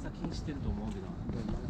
「してると思うけど。